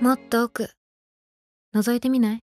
もっと奥。覗いてみない？